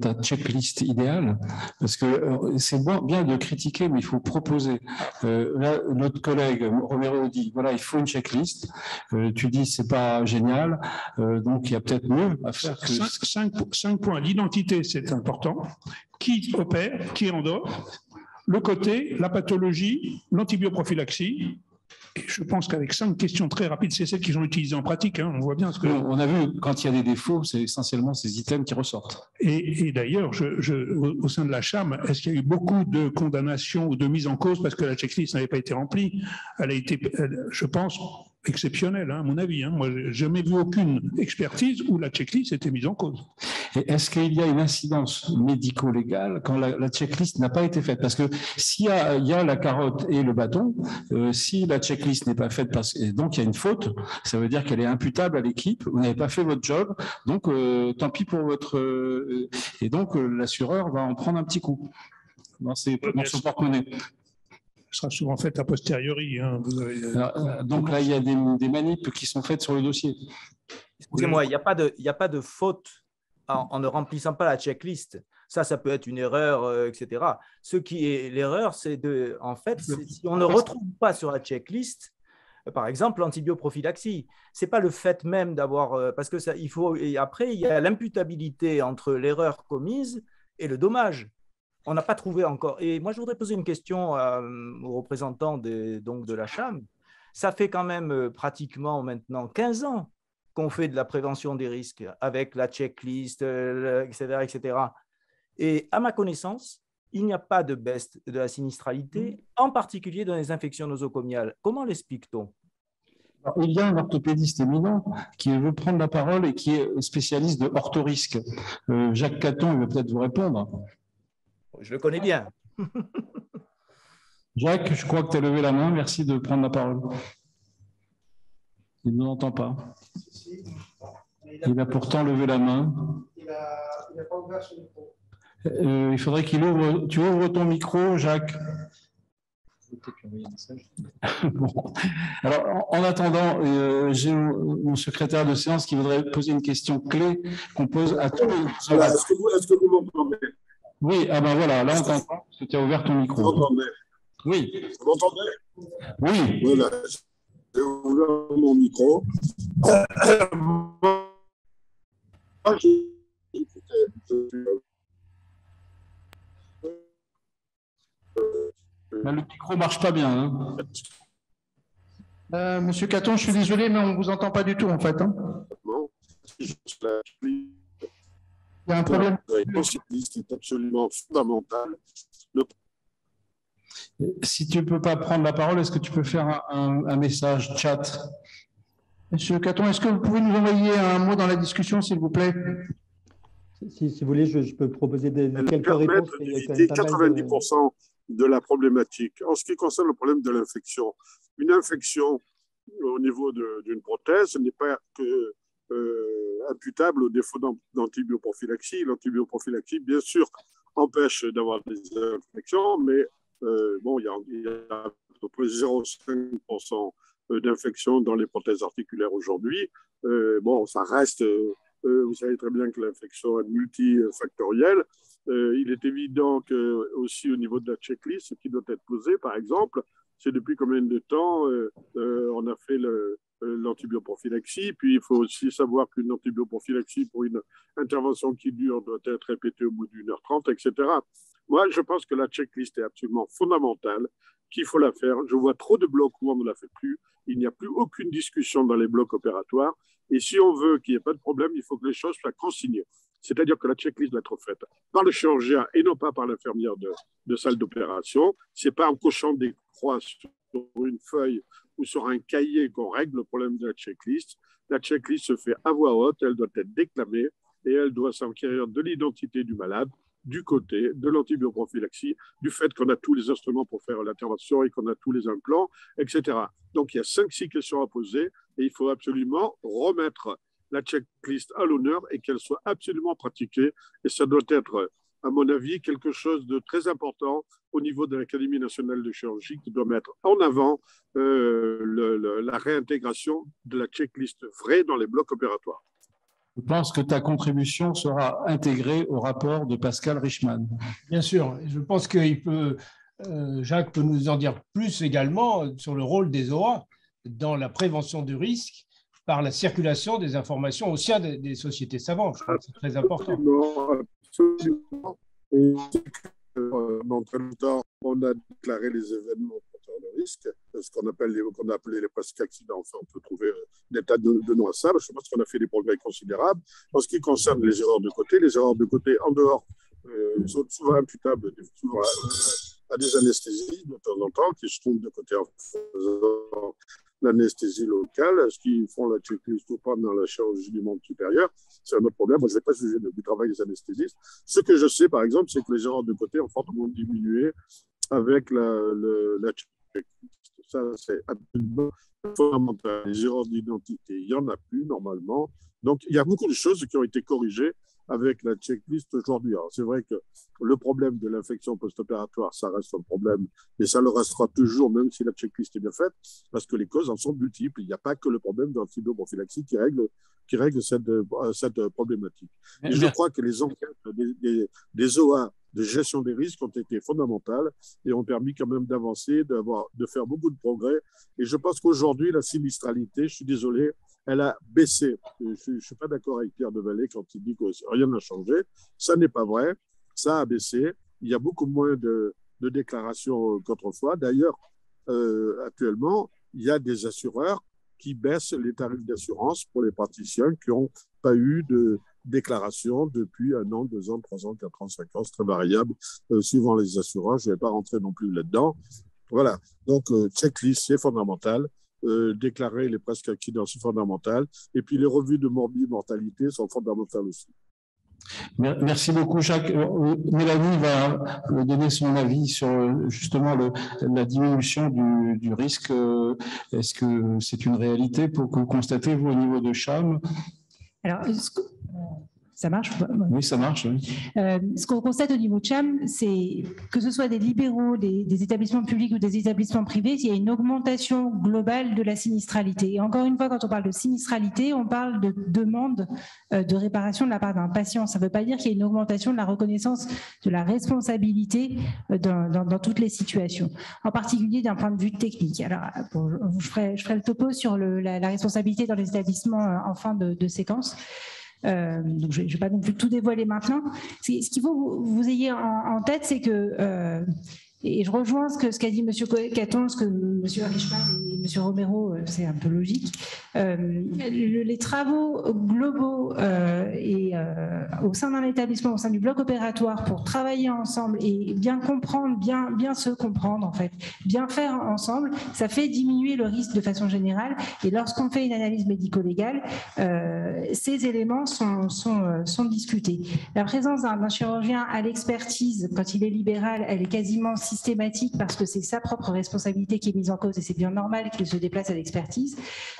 ta checklist idéale? Parce que euh, c'est bien de critiquer, mais il faut proposer. là, notre collègue Romero dit, voilà, il faut une checklist. tu dis, c'est pas génial, donc il y a peut-être mieux à faire. Que... Cinq, cinq points. L'identité, c'est important. Qui opère, qui endort, le côté, la pathologie, l'antibioprophylaxie, je pense qu'avec cinq questions très rapides, c'est celles qu'ils ont utilisées en pratique. Hein, on voit bien ce que. On a vu quand il y a des défauts, c'est essentiellement ces items qui ressortent. Et, d'ailleurs, au sein de la CHAM, est-ce qu'il y a eu beaucoup de condamnations ou de mises en cause parce que la checklist n'avait pas été remplie? Elle a été, je pense, exceptionnelle, hein, à mon avis. Hein. Moi, je n'ai jamais vu aucune expertise où la checklist était mise en cause. Est-ce qu'il y a une incidence médico-légale quand la, checklist n'a pas été faite? Parce que s'il y, a la carotte et le bâton, euh, si la checklist n'est pas faite, parce, et donc il y a une faute, ça veut dire qu'elle est imputable à l'équipe, vous n'avez pas fait votre job, donc euh, tant pis pour votre... Euh, et donc l'assureur va en prendre un petit coup dans, ses, dans son porte-monnaie sera souvent faite a posteriori. Hein. donc là, il y a des, des, manips qui sont faites sur le dossier. Excusez-moi, il n'y a, pas de, a pas de faute en, ne remplissant pas la checklist. Ça, ça peut être une erreur, euh, etc. Ce qui est l'erreur, c'est de, en fait, si on ne retrouve pas sur la checklist, euh, par exemple, l'antibioprophylaxie. Ce n'est pas le fait même d'avoir. Euh, parce que ça, il faut. Et après, il y a l'imputabilité entre l'erreur commise et le dommage. On n'a pas trouvé encore. Et moi, je voudrais poser une question aux représentants donc de la CHAM. Ça fait quand même pratiquement maintenant 15 ans qu'on fait de la prévention des risques avec la checklist, etc., euh, etc. Et à ma connaissance, il n'y a pas de baisse de la sinistralité, mmh. en particulier dans les infections nosocomiales. Comment l'explique-t-on? Il y a un orthopédiste éminent qui veut prendre la parole et qui est spécialiste de orthorisque. Euh, Jacques Caton, il va peut-être vous répondre. Je le connais bien. Jacques, je crois que tu as levé la main. Merci de prendre la parole. Il ne entend pas. Il a pourtant levé la main. Il n'a pas ouvert son micro. Euh, il faudrait qu'il ouvre. Tu ouvres ton micro, Jacques. Alors, en, attendant, euh, j'ai mon secrétaire de séance qui voudrait poser une question clé qu'on pose à tous les. Est-ce que vous, m'entendez? Oui, ah ben voilà, là on t'entend tu as ouvert ton micro. Vous m'entendez? Oui. Vous m'entendez? Oui. Voilà j'ai ouvert mon micro. le micro ne marche pas bien. Hein. Euh, Monsieur Caton, je suis désolé, mais on ne vous entend pas du tout en fait. Hein. Il y a un problème. C'est absolument fondamental. Si tu ne peux pas prendre la parole, est-ce que tu peux faire un, message chat? Monsieur Caton, est-ce que vous pouvez nous envoyer un mot dans la discussion, s'il vous plaît? Si, vous voulez, je, peux proposer des, quelques réponses. d'éviter 90% de... la problématique. En ce qui concerne le problème de l'infection, une infection au niveau d'une prothèse n'est pas que euh, imputable au défaut d'antibioprophylaxie. L'antibioprophylaxie, bien sûr, empêche d'avoir des infections, mais euh, bon, il y, a, à peu près 0,5% d'infection dans les prothèses articulaires aujourd'hui. Euh, bon, ça reste, euh, vous savez très bien que l'infection est multifactorielle. il est évident que aussi au niveau de la checklist, ce qui doit être posé, par exemple, c'est depuis combien de temps on a fait l'antibioprophylaxie. Puis il faut aussi savoir qu'une antibioprophylaxie pour une intervention qui dure doit être répétée au bout d'une heure trente, etc. Moi, je pense que la checklist est absolument fondamentale, qu'il faut la faire. Je vois trop de blocs où on ne la fait plus. Il n'y a plus aucune discussion dans les blocs opératoires. Et si on veut qu'il n'y ait pas de problème, il faut que les choses soient consignées. C'est-à-dire que la checklist doit être faite par le chirurgien et non pas par l'infirmière de, salle d'opération. C'est pas en cochant des croix sur une feuille ou sur un cahier qu'on règle le problème de la checklist. La checklist se fait à voix haute, elle doit être déclamée et elle doit s'enquérir de l'identité du malade, du côté de l'antibioprophylaxie, du fait qu'on a tous les instruments pour faire l'intervention et qu'on a tous les implants, etc. Donc il y a cinq, six questions à poser et il faut absolument remettre la checklist à l'honneur et qu'elle soit absolument pratiquée. Et ça doit être, à mon avis, quelque chose de très important au niveau de l'Académie nationale de chirurgie qui doit mettre en avant euh, la réintégration de la checklist vraie dans les blocs opératoires. Je pense que ta contribution sera intégrée au rapport de Pascal Richman. Bien sûr, je pense que peut, euh, Jacques peut nous en dire plus également sur le rôle des OA dans la prévention du risque par la circulation des informations au sein des, sociétés savantes. Je crois que c'est très important. Absolument. Et, euh, très longtemps, on a déclaré les événements de risque, ce qu'on appelle les, a appelé les presque accidents. Enfin, on peut trouver euh, des tas de, de noms à ça. Je pense qu'on a fait des progrès considérables. En ce qui concerne les erreurs de côté, les erreurs de côté en dehors euh, sont souvent imputables souvent à, des anesthésies de temps en temps qui se trouvent de côté en faisant l'anesthésie locale, ce qu'ils font la checklist ou pas dans la chirurgie du monde supérieur, c'est un autre problème. Moi, je ne vais pas juger du travail des anesthésistes. Ce que je sais, par exemple, c'est que les erreurs de côté ont fortement diminué avec la, le, la ça, c'est absolument fondamental. Les erreurs d'identité, il n'y en a plus normalement. Donc, il y a beaucoup de choses qui ont été corrigées avec la checklist aujourd'hui. c'est vrai que le problème de l'infection post-opératoire, ça reste un problème, et ça le restera toujours, même si la checklist est bien faite, parce que les causes en sont multiples. Il n'y a pas que le problème de l'antibioprophylaxie qui règle, qui règle cette, cette problématique. Et je crois que les enquêtes des, des, des OA de gestion des risques ont été fondamentales et ont permis quand même d'avancer, de faire beaucoup de progrès. Et je pense qu'aujourd'hui, la sinistralité, je suis désolé, elle a baissé. Je ne suis pas d'accord avec Pierre Devalet quand il dit que rien n'a changé. Ça n'est pas vrai. Ça a baissé. Il y a beaucoup moins de, déclarations qu'autrefois. D'ailleurs, euh, actuellement, il y a des assureurs qui baissent les tarifs d'assurance pour les praticiens qui n'ont pas eu de déclaration depuis un an, deux ans, trois ans, quatre ans, cinq ans. C'est très variable euh, suivant les assureurs. Je ne vais pas rentrer non plus là-dedans. Voilà. Donc, euh, checklist, c'est fondamental. Euh, déclarer les presque accidents, c'est fondamental. Et puis, les revues de mortalité sont fondamentales aussi. Merci beaucoup, Jacques. Mélanie va donner son avis sur justement la diminution du, du risque. Est-ce que c'est une réalité pour que vous constatez, vous, au niveau de CHAM? Alors, ça marche Oui, ça marche. Euh, ce qu'on constate au niveau de CHAM, c'est que ce soit des libéraux, des, établissements publics ou des établissements privés, il y a une augmentation globale de la sinistralité. Et encore une fois, quand on parle de sinistralité, on parle de demande euh, de réparation de la part d'un patient. Ça ne veut pas dire qu'il y a une augmentation de la reconnaissance de la responsabilité euh, dans, toutes les situations, en particulier d'un point de vue technique. Alors, je, ferai, je, ferai, le topo sur la, responsabilité dans les établissements en fin de, de séquence. Euh, donc je ne vais pas non plus tout dévoiler maintenant. Ce qu'il faut que vous, ayez en, tête, c'est que euh, et je rejoins ce qu'a ce qu'a dit M. Caton, ce que M. Richman et M. Romero, euh, c'est un peu logique. Euh, les travaux globaux euh, et au sein d'un établissement, au sein du bloc opératoire, pour travailler ensemble et bien comprendre, bien, bien se comprendre en fait, bien faire ensemble, ça fait diminuer le risque de façon générale. Et lorsqu'on fait une analyse médico-légale, ces éléments sont, sont, sont discutés. La présence d'un chirurgien à l'expertise, quand il est libéral, elle est quasiment parce que c'est sa propre responsabilité qui est mise en cause et c'est bien normal qu'il se déplace à l'expertise.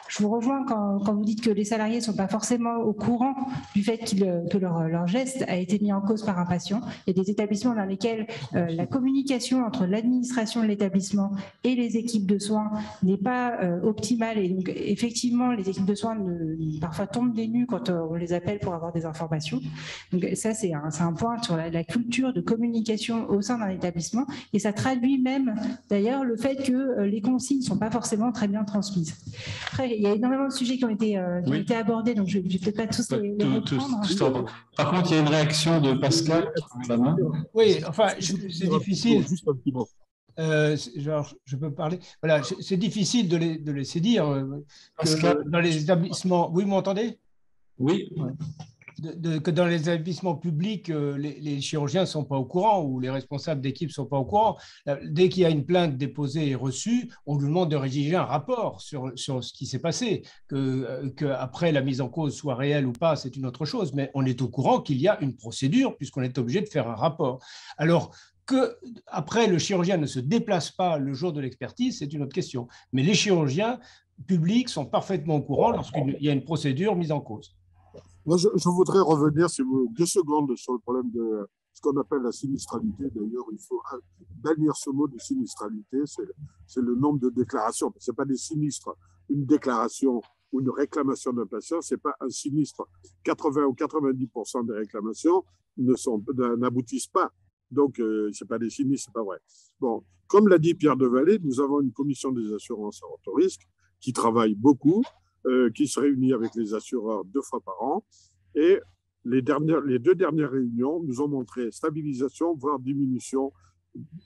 Je vous rejoins quand, vous dites que les salariés ne sont pas forcément au courant du fait que leur, geste a été mis en cause par un patient. Il y a des établissements dans lesquels euh, la communication entre l'administration de l'établissement et les équipes de soins n'est pas euh, optimale et donc effectivement les équipes de soins parfois tombent des nues quand euh, on les appelle pour avoir des informations. Donc ça c'est un, point sur la, la culture de communication au sein d'un établissement et ça traduit même d'ailleurs le fait que euh, les consignes ne sont pas forcément très bien transmises. Après, il y a énormément de sujets qui ont été, euh, été abordés, donc je ne vais peut-être pas tous les, reprendre. Par contre, il y a une réaction de Pascal. Oui, enfin, c'est difficile. Juste un petit mot. genre, je peux parler. Voilà, c'est difficile de, les, de laisser dire que dans les établissements. Oui, vous m'entendez? Oui que dans les établissements publics, euh, les, chirurgiens ne sont pas au courant ou les responsables d'équipe ne sont pas au courant. Euh, dès qu'il y a une plainte déposée et reçue, on lui demande de rédiger un rapport sur, sur ce qui s'est passé. Que, euh, que, après la mise en cause soit réelle ou pas, c'est une autre chose, mais on est au courant qu'il y a une procédure puisqu'on est obligé de faire un rapport. Alors, que après le chirurgien ne se déplace pas le jour de l'expertise, c'est une autre question. Mais les chirurgiens publics sont parfaitement au courant lorsqu'il y a une procédure mise en cause. Moi, je, voudrais revenir, si vous deux secondes, sur le problème de ce qu'on appelle la sinistralité. D'ailleurs, il faut bannir ce mot de sinistralité. C'est le nombre de déclarations. Ce n'est pas des sinistres. Une déclaration ou une réclamation d'un patient, ce n'est pas un sinistre. 80 ou 90% des réclamations n'aboutissent pas. Donc, euh, ce n'est pas des sinistres, ce n'est pas vrai. Bon, comme l'a dit Pierre Devalet, nous avons une commission des assurances à haut risque qui travaille beaucoup euh, qui se réunit avec les assureurs deux fois par an. Et les, dernières, les deux dernières réunions nous ont montré stabilisation, voire diminution,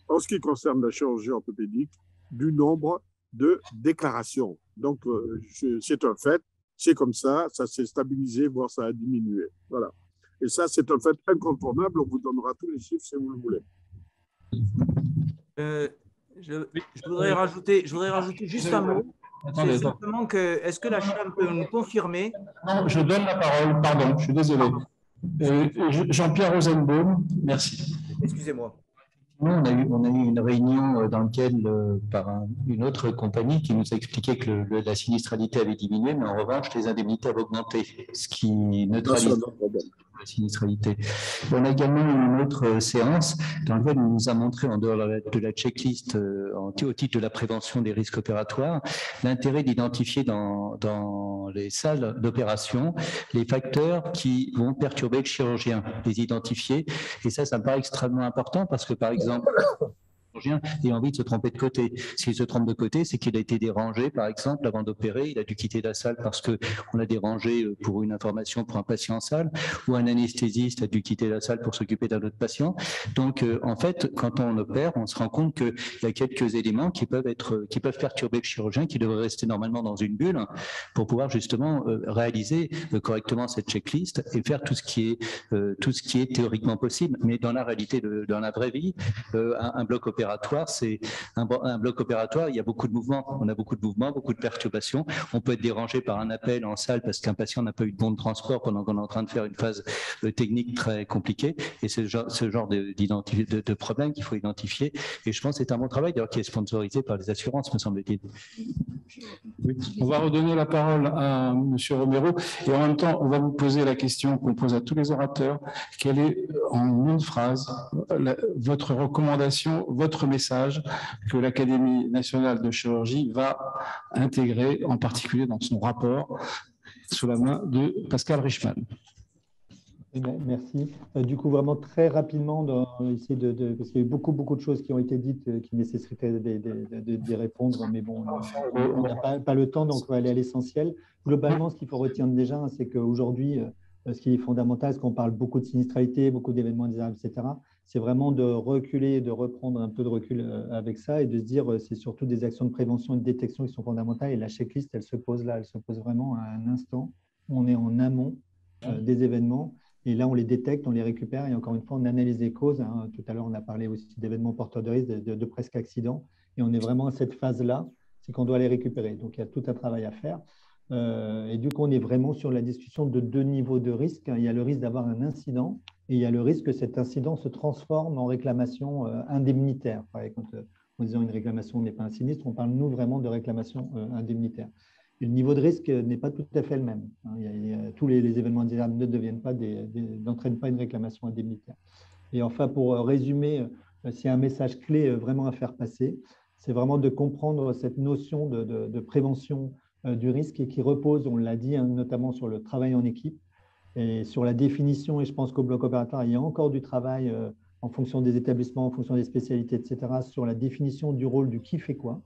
en ce qui concerne la chirurgie orthopédique, du nombre de déclarations. Donc, euh, c'est un fait, c'est comme ça, ça s'est stabilisé, voire ça a diminué. Voilà. Et ça, c'est un fait incontournable. On vous donnera tous les chiffres si vous le voulez. Euh, je, voudrais rajouter, je voudrais rajouter juste un mot. C'est simplement que, est-ce que la Chambre peut nous confirmer? Non, je donne la parole, pardon, je suis désolé. Euh, Jean-Pierre Rosenbaum, merci. Excusez-moi. On a, eu, on a eu une réunion euh, dans laquelle, euh, par une autre compagnie, qui nous a expliqué que la sinistralité avait diminué, mais en revanche, les indemnités avaient augmenté, ce qui neutralise sinistralité. On a également une autre euh, séance dans laquelle on nous a montré, en dehors de la checklist au titre de la prévention des risques opératoires, l'intérêt d'identifier dans, dans les salles d'opération les facteurs qui vont perturber le chirurgien, les identifier. Et ça, ça me paraît extrêmement important parce que, par exemple, exemple, et envie de se tromper de côté. S'il se trompe de côté, c'est qu'il a été dérangé, par exemple, avant d'opérer, il a dû quitter la salle parce qu'on a dérangé euh, pour une information pour un patient en salle, ou un anesthésiste a dû quitter la salle pour s'occuper d'un autre patient. Donc, euh, en fait, quand on opère, on se rend compte qu'il y a quelques éléments qui peuvent être, qui peuvent perturber le chirurgien, qui devrait rester normalement dans une bulle pour pouvoir justement euh, réaliser correctement cette checklist et faire tout ce qui est, tout ce qui est théoriquement possible. Mais dans la réalité, dans la vraie vie, un, un bloc opératoire c'est un, bloc opératoire, il y a beaucoup de mouvements. On a beaucoup de mouvements, beaucoup de perturbations. On peut être dérangé par un appel en salle parce qu'un patient n'a pas eu de bon de transport pendant qu'on est en train de faire une phase euh, technique très compliquée. Et c'est ce genre, de, de, problème qu'il faut identifier. Et je pense que c'est un bon travail, d'ailleurs, qui est sponsorisé par les assurances, me semble-t-il. On va redonner la parole à M. Romero et en même temps, on va vous poser la question qu'on pose à tous les orateurs. Quelle est, en une phrase, votre recommandation, votre message que l'Académie nationale de chirurgie va intégrer, en particulier dans son rapport, sous la main de Pascal Richman. Eh ben, merci. Euh, du coup, vraiment très rapidement, parce qu'il y a eu beaucoup, beaucoup de choses qui ont été dites euh, qui nécessiteraient d'y répondre, mais bon, on n'a pas, le temps, donc on va aller à l'essentiel. Globalement, ce qu'il faut retenir déjà, c'est qu'aujourd'hui, euh, ce qui est fondamental, c'est qu'on parle beaucoup de sinistralité, beaucoup d'événements indésirables, etc c'est vraiment de reculer, de reprendre un peu de recul euh, avec ça et de se dire euh, c'est surtout des actions de prévention et de détection qui sont fondamentales. Et la checklist, elle se pose là, elle se pose vraiment à un instant. On est en amont euh, des événements et là, on les détecte, on les récupère et encore une fois, on analyse les causes. Hein. Tout à l'heure, on a parlé aussi d'événements porteurs de risque, de, presque accidents. Et on est vraiment à cette phase-là, c'est qu'on doit les récupérer. Donc, il y a tout un travail à faire. et du coup, on est vraiment sur la discussion de deux niveaux de risque. Il y a le risque d'avoir un incident et il y a le risque que cet incident se transforme en réclamation euh, indemnitaire. Quand euh, en disant une réclamation n'est pas un sinistre, on parle nous vraiment de réclamation euh, indemnitaire. le niveau de risque n'est pas tout à fait le même. Hein. tous les, événements indésirables ne deviennent pas n'entraînent pas une réclamation indemnitaire. Et enfin, pour résumer, s'il y a un message clé vraiment à faire passer, c'est vraiment de comprendre cette notion de, prévention du risque et qui repose, on l'a dit, hein, notamment sur le travail en équipe, et sur la définition, et je pense qu'au bloc opératoire, il y a encore du travail euh, en fonction des établissements, en fonction des spécialités, etc., sur la définition du rôle du qui fait quoi.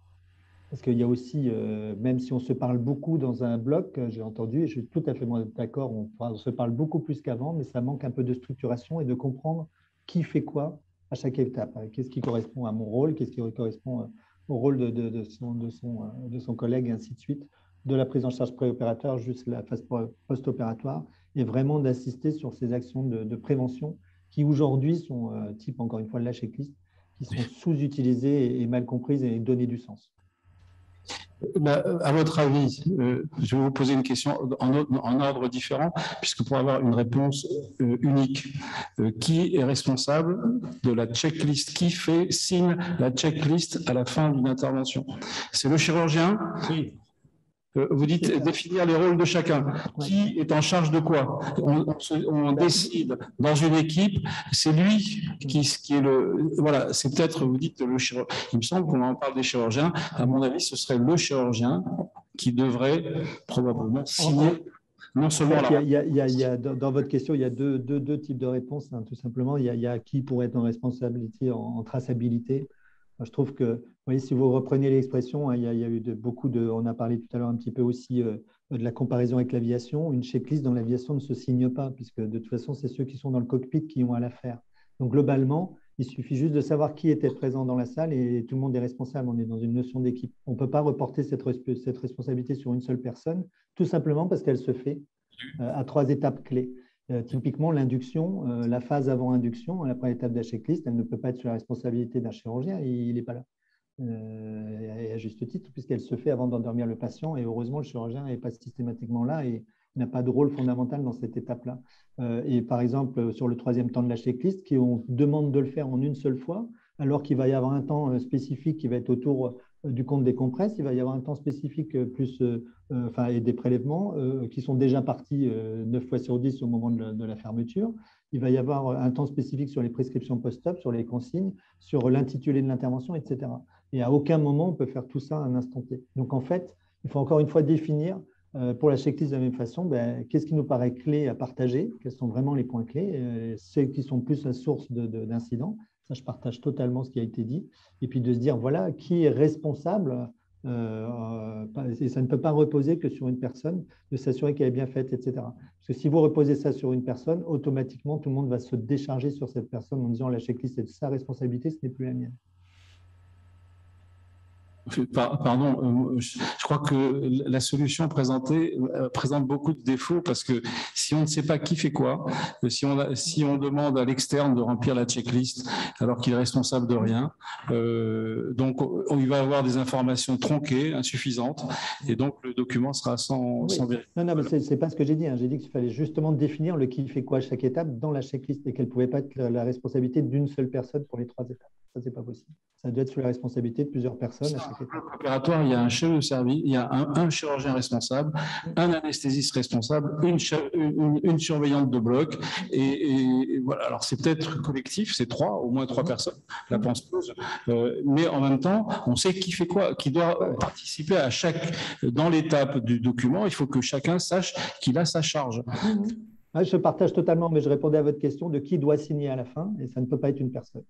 Parce qu'il y a aussi, euh, même si on se parle beaucoup dans un bloc, euh, j'ai entendu, et je suis tout à fait d'accord, on, se parle beaucoup plus qu'avant, mais ça manque un peu de structuration et de comprendre qui fait quoi à chaque étape. Qu'est-ce qui correspond à mon rôle Qu'est-ce qui correspond au rôle de, son, de, son, de son collègue, et ainsi de suite, de la prise en charge préopératoire jusqu'à la phase post-opératoire, et vraiment d'assister sur ces actions de, prévention qui aujourd'hui sont, type encore une fois de la checklist, qui sont sous-utilisées et mal comprises et données du sens. Bah, à votre avis, euh, je vais vous poser une question en, ordre différent, puisque pour avoir une réponse euh, unique, euh, qui est responsable de la checklist? Qui fait, signe la checklist à la fin d'une intervention? C'est le chirurgien? Oui. Euh, vous dites définir les rôles de chacun. Qui est en charge de quoi? On, décide dans une équipe, c'est lui qui, qui, est le. Voilà, c'est peut-être, vous dites le chirurgien. Il me semble qu'on en parle des chirurgiens. À mon avis, ce serait le chirurgien qui devrait probablement signer. Non seulement il, y a, il, y a, dans votre question, il y a deux, deux, deux types de réponses, hein, tout simplement. Il y, a, qui pourrait être en responsabilité en traçabilité je trouve que, voyez, si vous reprenez l'expression, hein, il, y a eu beaucoup de, on a parlé tout à l'heure un petit peu aussi euh, de la comparaison avec l'aviation. Une checklist dans l'aviation ne se signe pas, puisque de toute façon, c'est ceux qui sont dans le cockpit qui ont à la faire. Donc, globalement, il suffit juste de savoir qui était présent dans la salle et tout le monde est responsable. On est dans une notion d'équipe. On ne peut pas reporter cette, cette, responsabilité sur une seule personne, tout simplement parce qu'elle se fait euh, à trois étapes clés. Euh, typiquement, l'induction, euh, la phase avant induction, la première étape de la checklist, elle ne peut pas être sur la responsabilité d'un chirurgien, il n'est pas là. Euh, et à juste titre, puisqu'elle se fait avant d'endormir le patient, et heureusement, le chirurgien n'est pas systématiquement là et n'a pas de rôle fondamental dans cette étape-là. et par exemple, sur le troisième temps de la checklist, qui on demande de le faire en une seule fois, alors qu'il va y avoir un temps spécifique qui va être autour du compte des compresses, il va y avoir un temps spécifique euh, plus, euh, euh, enfin, et des prélèvements qui sont déjà partis 9 fois sur 10 au moment de la, fermeture. Il va y avoir un temps spécifique sur les prescriptions post-op, sur les consignes, sur l'intitulé de l'intervention, etc. Et à aucun moment, on peut faire tout ça à un instant T. Donc, en fait, il faut encore une fois définir pour la checklist de la même façon, ben, qu'est-ce qui nous paraît clé à partager, quels sont vraiment les points clés, ceux qui sont plus la source d'incidents, ça, je partage totalement ce qui a été dit. Et puis de se dire, voilà, qui est responsable euh, et ça ne peut pas reposer que sur une personne, de s'assurer qu'elle est bien faite, etc. Parce que si vous reposez ça sur une personne, automatiquement, tout le monde va se décharger sur cette personne en disant la checklist est de sa responsabilité, ce n'est plus la mienne. Pardon, euh, je crois que la solution présentée euh, présente beaucoup de défauts parce que si on ne sait pas qui fait quoi, euh, si on, si on demande à l'externe de remplir la checklist alors qu'il est responsable de rien, donc il va avoir des informations tronquées, insuffisantes, et donc le document sera sans, sans vérifier. Non, non, ce n'est pas ce que j'ai dit. Hein. J'ai dit qu'il fallait justement définir le qui fait quoi à chaque étape dans la checklist et qu'elle ne pouvait pas être la responsabilité d'une seule personne pour les trois étapes. Ça, c'est pas possible. Ça doit être sous la responsabilité de plusieurs personnes. À Opératoire, il y a un chef de service, il y a un, chirurgien responsable, un anesthésiste responsable, une, une, surveillante de bloc. Et, voilà. Alors, c'est peut-être collectif, c'est trois, au moins trois personnes, la penseuse. Euh, mais en même temps, on sait qui fait quoi, qui doit participer à chaque, dans l'étape du document. Il faut que chacun sache qu'il a sa charge. Je partage totalement, mais je répondais à votre question de qui doit signer à la fin, et ça ne peut pas être une personne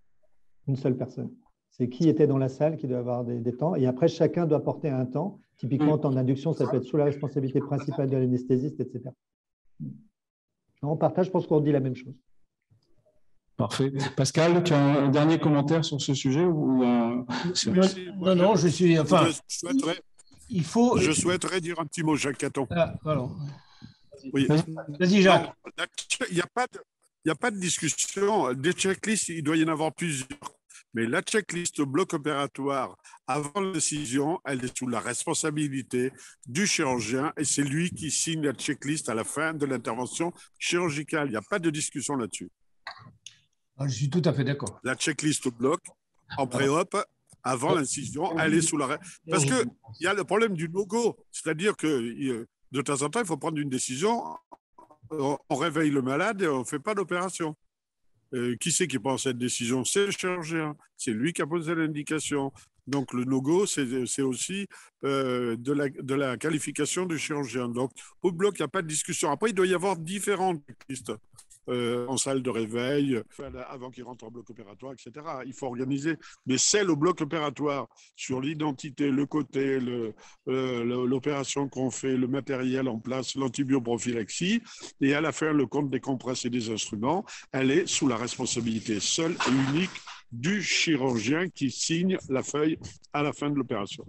une seule personne. C'est qui était dans la salle qui doit avoir des, temps. Et après, chacun doit porter un temps. Typiquement, temps d'induction, ça peut être sous la responsabilité principale de l'anesthésiste, etc. On partage, je pense qu'on dit la même chose. Parfait. Pascal, tu as un, dernier commentaire sur ce sujet ou Non, non, je suis. Enfin, je souhaiterais, il faut. Je souhaiterais dire un petit mot, Jacques Caton. Ah, oui. Vas-y, Jacques. Il n'y a pas de il n'y a pas de discussion. Des checklists, il doit y en avoir plusieurs. Mais la checklist au bloc opératoire avant la décision, elle est sous la responsabilité du chirurgien et c'est lui qui signe la checklist à la fin de l'intervention chirurgicale. Il n'y a pas de discussion là-dessus. Ah, je suis tout à fait d'accord. La checklist au bloc, en pré-op, avant l'incision, elle est sous la. Parce qu'il y a le problème du no-go. C'est-à-dire que euh, de temps en temps, il faut prendre une décision on réveille le malade et on ne fait pas d'opération. Qui c'est qui prend cette décision? C'est le chirurgien. C'est lui qui a posé l'indication. Donc le no-go, c'est aussi euh, de, la, de, qualification du chirurgien. Donc au bloc, il n'y a pas de discussion. Après, il doit y avoir différentes pistes. Euh, en salle de réveil, avant qu'il rentre en bloc opératoire, etc. Il faut organiser, mais c'est le bloc opératoire sur l'identité, le côté, euh, l'opération qu'on fait, le matériel en place, l'antibioprophylaxie, et à la fin, le compte des compresses et des instruments, elle est sous la responsabilité seule et unique du chirurgien qui signe la feuille à la fin de l'opération.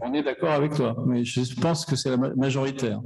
On est d'accord avec toi, mais je pense que c'est la majoritaire.